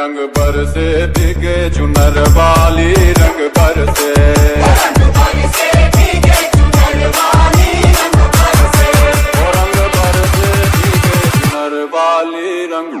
रंग बरसे दिखे चुनर वाली रंग बरसे। रंग बरसे दिखे रंग बरसे। से बरसे दिखे चुनर वाली रंग